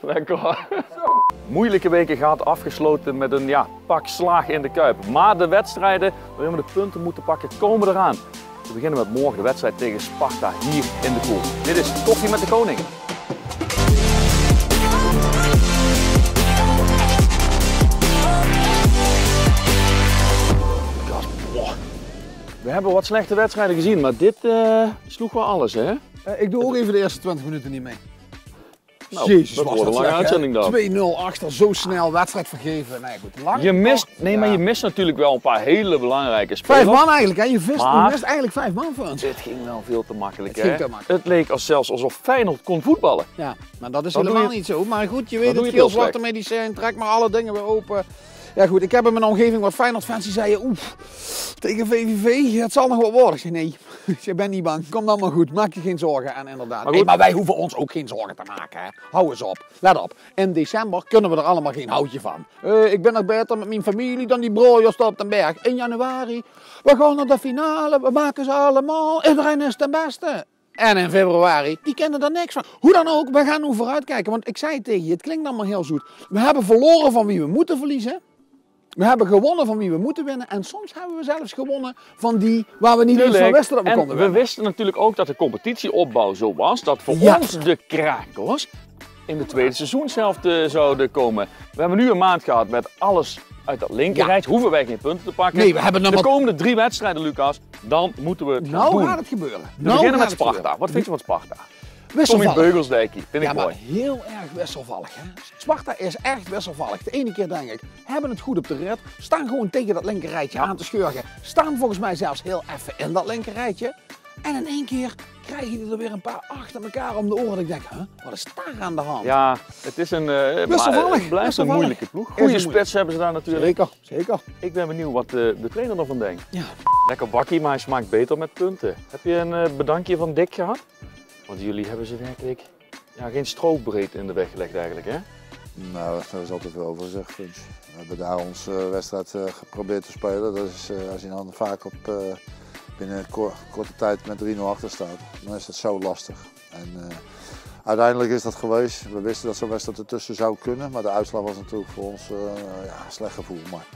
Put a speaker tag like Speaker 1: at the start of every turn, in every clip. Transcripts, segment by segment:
Speaker 1: Lekker. Moeilijke weken gehad, afgesloten met een ja, pak slagen in de kuip. Maar de wedstrijden waarin we de punten moeten pakken, komen eraan. We beginnen met morgen de wedstrijd tegen Sparta hier in de Koel. Dit is Koffie met de Koning. Hebben wat slechte wedstrijden gezien, maar dit eh, sloeg wel alles, hè?
Speaker 2: Eh, ik doe ook even de eerste 20 minuten niet mee.
Speaker 1: Nou,
Speaker 2: Jezus,
Speaker 1: dat
Speaker 2: was
Speaker 1: een lange uitzending dan.
Speaker 2: 2-0 achter, zo snel, wedstrijd vergeven. Nee, goed, lang.
Speaker 1: Je mist, nee, maar je mist natuurlijk wel een paar hele belangrijke spelers.
Speaker 2: Vijf man eigenlijk, hè? Je, vist,
Speaker 1: Maar-
Speaker 2: je mist eigenlijk vijf man voor ons.
Speaker 1: Dit ging wel veel te makkelijk,
Speaker 2: Het
Speaker 1: hè?
Speaker 2: ging te makkelijk.
Speaker 1: Het leek als zelfs alsof Feyenoord kon voetballen.
Speaker 2: Ja, maar dat is
Speaker 1: Dat
Speaker 2: helemaal
Speaker 1: je-
Speaker 2: niet zo. Maar goed, je weet het,
Speaker 1: heel
Speaker 2: veel zwarte medicijn, trek maar alle dingen weer open. Ja goed, ik heb in mijn omgeving wat Feyenoord fans die zeiden, oef, tegen VVV, het zal nog wat worden. Ik zei, nee, je bent niet bang, kom dan maar goed, maak je geen zorgen. En inderdaad,
Speaker 1: Maar
Speaker 2: maar, wij hoeven ons ook geen zorgen te maken. Hè. Hou eens op, let op. In december kunnen we er allemaal geen houtje van. Eh, ik ben nog beter met mijn familie dan die broers op den berg. In januari, we gaan naar de finale, we maken ze allemaal, iedereen is de beste. En in februari, die kennen er niks van. Hoe dan ook, we gaan nu vooruitkijken. Want ik zei tegen je, het klinkt allemaal heel zoet. We hebben verloren van wie we moeten verliezen. We hebben gewonnen van wie we moeten winnen. En soms hebben we zelfs gewonnen van die waar we niet eens van wisten dat we
Speaker 1: en
Speaker 2: konden
Speaker 1: we
Speaker 2: winnen.
Speaker 1: wisten natuurlijk ook dat de competitieopbouw zo was dat voor
Speaker 2: Ja.
Speaker 1: ons de krakers in de tweede seizoenshelft eh, zouden komen. We hebben nu een maand gehad met alles uit dat linkerrijtje. Hoeven wij geen punten te pakken.
Speaker 2: Nee, we hebben
Speaker 1: de komende drie wedstrijden, Lucas, dan moeten we het
Speaker 2: Nou
Speaker 1: doen.
Speaker 2: gaat het gebeuren.
Speaker 1: we
Speaker 2: Nou
Speaker 1: beginnen
Speaker 2: gaat
Speaker 1: met Sparta. Wat vind je van Sparta? Tommy
Speaker 2: Wisselvallig.
Speaker 1: Beugelsdijkie, vind ik
Speaker 2: Ja, maar heel erg wisselvallig. Hè? Sparta is echt wisselvallig. De ene keer denk ik, hebben het goed op de rit. Staan gewoon tegen dat linkerrijtje aan te schurken. Staan volgens mij zelfs heel even in dat linkerrijtje. En in één keer krijg je er weer een paar achter elkaar om de oren. Dat ik denk, huh, wat is daar aan de hand?
Speaker 1: Ja, het is een, eh, maar
Speaker 2: Wisselvallig,
Speaker 1: het blijft een moeilijke ploeg. Goede spits hebben ze daar natuurlijk.
Speaker 2: Zeker, zeker.
Speaker 1: Ik ben benieuwd wat de, de trainer ervan denkt.
Speaker 2: Ja.
Speaker 1: Lekker bakkie, maar hij smaakt beter met punten. Heb je een eh, bedankje van Dick gehad? Want jullie hebben ze werkelijk ja, geen strookbreed in de weg gelegd eigenlijk, hè?
Speaker 3: Nou, daar is altijd veel over gezegd. We hebben daar onze wedstrijd eh, geprobeerd te spelen. Dat is, eh, als je dan vaak op, eh, binnen korte tijd met 3-0 achter staat, dan is dat zo lastig. En, eh, uiteindelijk is dat geweest. We wisten dat zo'n wedstrijd ertussen zou kunnen, maar de uitslag was natuurlijk voor ons eh, ja, een slecht gevoel. Maar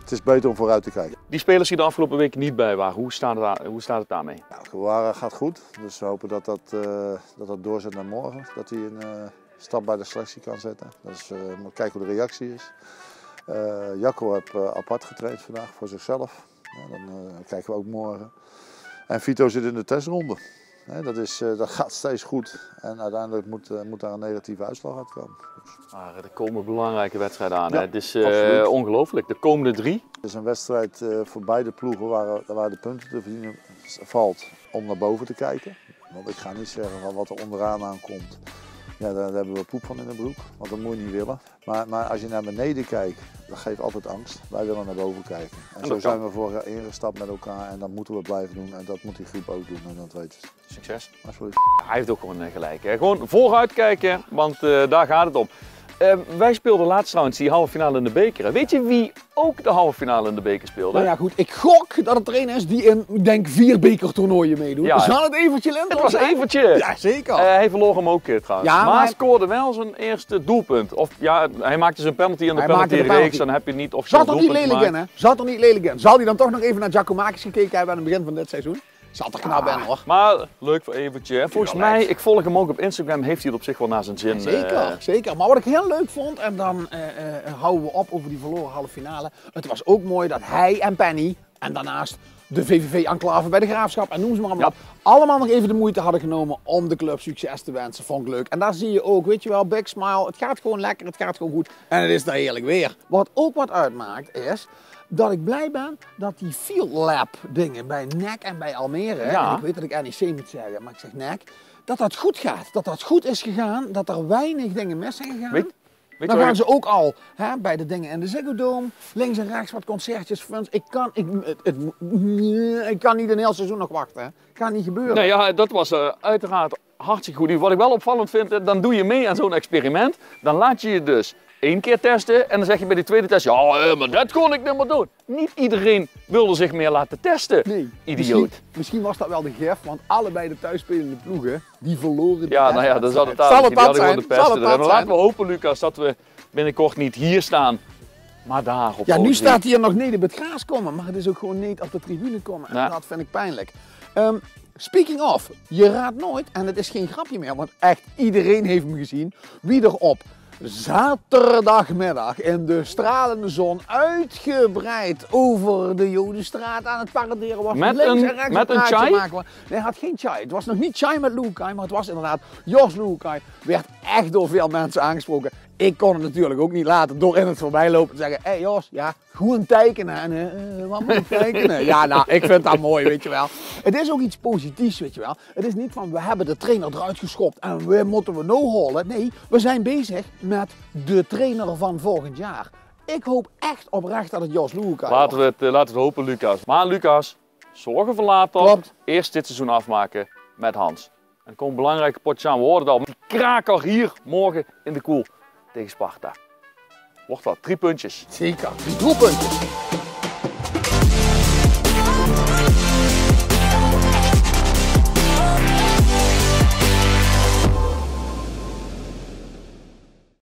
Speaker 3: het is beter om vooruit te kijken.
Speaker 1: Die spelers die de afgelopen week niet bij waren, hoe staat het, daar- hoe staat het daarmee?
Speaker 3: Nou, Guevara gaat goed, dus we hopen dat dat, eh, dat, dat doorzet naar morgen. Dat hij een eh, stap bij de selectie kan zetten. Dus eh maar kijken hoe de reactie is. Eh Jacco heeft eh, apart getraind vandaag voor zichzelf. Nou, dan eh, kijken we ook morgen. En Vito zit in de testronde. Dat, is, eh, dat gaat steeds goed. En uiteindelijk moet, eh, moet daar een negatieve uitslag uitkomen. Dus
Speaker 1: Maar er komen belangrijke wedstrijden aan.
Speaker 3: Ja,
Speaker 1: hè? Het is
Speaker 3: absoluut.
Speaker 1: ongelooflijk. De komende drie.
Speaker 3: Het is een wedstrijd voor beide ploegen waar, waar de punten te verdienen valt om naar boven te kijken. Want ik ga niet zeggen van wat er onderaan aankomt. Ja, daar, hebben we poep van in de broek, want dat moet je niet willen. Maar, maar als je naar beneden kijkt, dat geeft altijd angst. Wij willen naar boven kijken. En, zo zijn we vorig jaar ingestapt met elkaar en dat moeten we blijven doen. En dat moet die groep ook doen en dat weten ze.
Speaker 1: Succes.
Speaker 3: Alsjeblieft.
Speaker 1: Hij heeft ook gewoon eh, gelijk. Hè? Gewoon vooruit kijken, want eh, daar gaat het om. Eh, wij speelden laatst trouwens die halve finale in de beker. Weet je wie ook de halve finale in de beker speelde?
Speaker 2: Nou ja, goed. Ik gok dat het er een is die in, ik denk, vier bekertoernooien meedoet.
Speaker 1: Ja.
Speaker 2: Zal het Evertje
Speaker 1: Het was? Evertje.
Speaker 2: Ja, zeker.
Speaker 1: Eh, hij verloor hem ook eh, trouwens.
Speaker 2: Ja,
Speaker 1: maar,
Speaker 2: maar
Speaker 1: hij scoorde wel zijn eerste doelpunt. Of ja, hij maakte zijn penalty in de
Speaker 2: Hij maakte de
Speaker 1: penalty reeks. Dan heb je niet officieel
Speaker 2: Zat er niet lelijk in, hè? Zat er niet lelijk in. Zal hij dan toch nog even naar Giacomakis gekeken hebben aan het begin van dit seizoen? Zat er knap in, hoor.
Speaker 1: Maar leuk voor Evertje. hè. Volgens mij, ik volg hem ook op Instagram, heeft hij het op zich wel naar zijn zin.
Speaker 2: Zeker,
Speaker 1: eh.
Speaker 2: zeker. Maar wat ik heel leuk vond, en dan eh, eh, houden we op over die verloren halve finale. Het was ook mooi dat hij en Penny, en daarnaast de VVV-enclave bij de Graafschap, en noem ze maar allemaal
Speaker 1: Ja.
Speaker 2: allemaal nog even de moeite hadden genomen om de club succes te wensen. Vond ik leuk. En daar zie je ook, weet je wel, big smile. Het gaat gewoon lekker, het gaat gewoon goed. En het is daar heerlijk weer. Wat ook wat uitmaakt is dat ik blij ben dat die Field Lab dingen bij NEC en bij Almere,
Speaker 1: Ja.
Speaker 2: en ik weet dat ik NEC moet zeggen, maar ik zeg NEC, dat dat goed gaat. Dat dat goed is gegaan, dat er weinig dingen mis zijn gegaan.
Speaker 1: Weet
Speaker 2: dan gaan ze ook al hè, bij de dingen in de Ziggo Dome, links en rechts wat concertjes. Ik kan, ik, het, het, ik kan niet een heel seizoen nog wachten. Hè. Gaat niet gebeuren.
Speaker 1: Nee, ja, dat was eh, uiteraard hartstikke goed. Wat ik wel opvallend vind, dan doe je mee aan zo'n experiment. Dan laat je je dus één keer testen en dan zeg je bij die tweede test, ja, eh, maar dat kon ik niet meer doen. Niet iedereen wilde zich meer laten testen.
Speaker 2: Nee.
Speaker 1: Idioot.
Speaker 2: Misschien, misschien was dat wel de gef, want allebei de thuisspelende ploegen, die verloren de
Speaker 1: Ja, nou ja, dat zal het
Speaker 2: het
Speaker 1: Die hadden gewoon
Speaker 2: zijn?
Speaker 1: de
Speaker 2: Zal
Speaker 1: pesten. En laten we hopen, Lucas, dat we binnenkort niet hier staan, maar daar op
Speaker 2: Ja, nu staat hier nog niet op het gras komen, maar het is ook gewoon niet op de tribune komen. En
Speaker 1: Ja.
Speaker 2: dat vind ik pijnlijk. Ehm, speaking of, je raadt nooit, en het is geen grapje meer, want echt iedereen heeft hem gezien, wie er op zaterdagmiddag in de stralende zon uitgebreid over de Jodenstraat aan het paraderen was.
Speaker 1: Met
Speaker 2: links
Speaker 1: een-
Speaker 2: en rechts
Speaker 1: met een chai?
Speaker 2: maken. Nee, hij had geen chai. Het was nog niet chai met Lukai, maar het was inderdaad Jos Lukai. Werd echt door veel mensen aangesproken. Ik kon het natuurlijk ook niet laten door in het voorbijlopen te zeggen: Hé hey Jos, ja, goed tekenen. En eh, eh, wat moet ik tekenen? ja, nou, ik vind dat mooi, weet je wel. Het is ook iets positiefs, weet je wel. Het is niet van we hebben de trainer eruit geschopt en we moeten we no halen. Nee, we zijn bezig met de trainer van volgend jaar. Ik hoop echt oprecht dat het Jos Lukai
Speaker 1: Laten we, het, eh, laten we het hopen, Lucas. Maar Lucas, zorgen voor later.
Speaker 2: Klopt.
Speaker 1: Eerst dit seizoen afmaken met Hans. En er komen belangrijke potjes aan. We horen het al. Kraker hier morgen in de koel tegen Sparta. Wordt wat, drie puntjes.
Speaker 2: Zeker, die doelpuntjes.